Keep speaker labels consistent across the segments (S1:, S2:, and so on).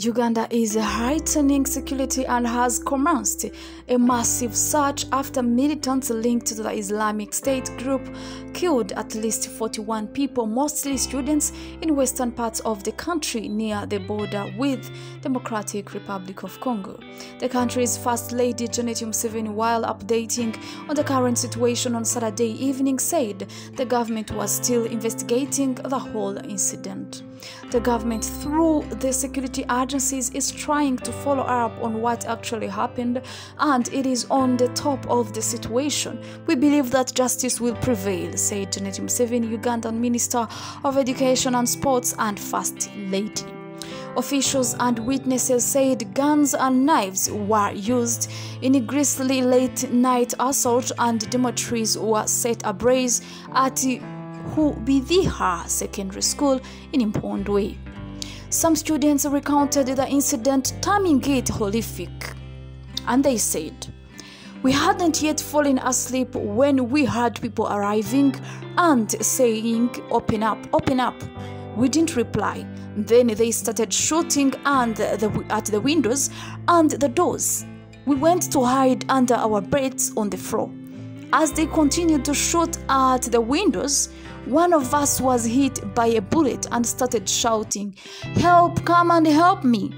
S1: Uganda is heightening security and has commenced a massive search after militants linked to the Islamic State group killed at least 41 people, mostly students, in western parts of the country near the border with Democratic Republic of Congo. The country's First Lady Janet Museveni, while updating on the current situation on Saturday evening, said the government was still investigating the whole incident. The government, through the security is trying to follow up on what actually happened and it is on the top of the situation. We believe that justice will prevail, said Janet Museveni, Ugandan Minister of Education and Sports and First Lady. Officials and witnesses said guns and knives were used in a grisly late night assault and dormitories were set ablaze at Lhubiriha Secondary School in Mpondwe. Some students recounted the incident, terming it horrific, and they said, We hadn't yet fallen asleep when we heard people arriving and saying, Open up, open up. We didn't reply. Then they started shooting and the, at the windows and the doors. We went to hide under our beds on the floor. As they continued to shoot at the windows, one of us was hit by a bullet and started shouting, Help, come and help me.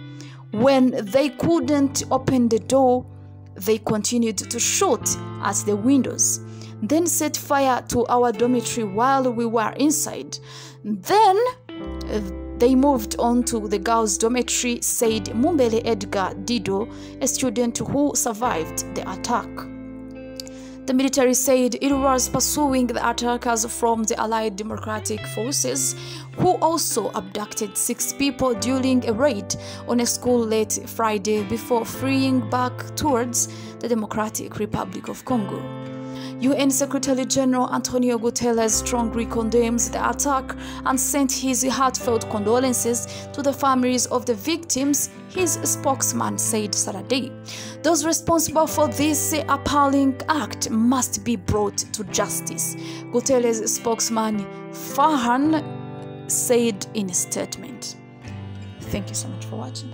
S1: When they couldn't open the door, they continued to shoot at the windows, then set fire to our dormitory while we were inside. Then they moved on to the girls' dormitory, said Mumbere Edgar Dido, a student who survived the attack. The military said it was pursuing the attackers from the Allied Democratic Forces, who also abducted six people during a raid on a school late Friday before freeing back towards the Democratic Republic of Congo. UN Secretary General Antonio Guterres strongly condemns the attack and sent his heartfelt condolences to the families of the victims, his spokesman said Saturday. Those responsible for this appalling act must be brought to justice, Guterres spokesman Farhan said in a statement. Thank you so much for watching.